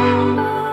Oh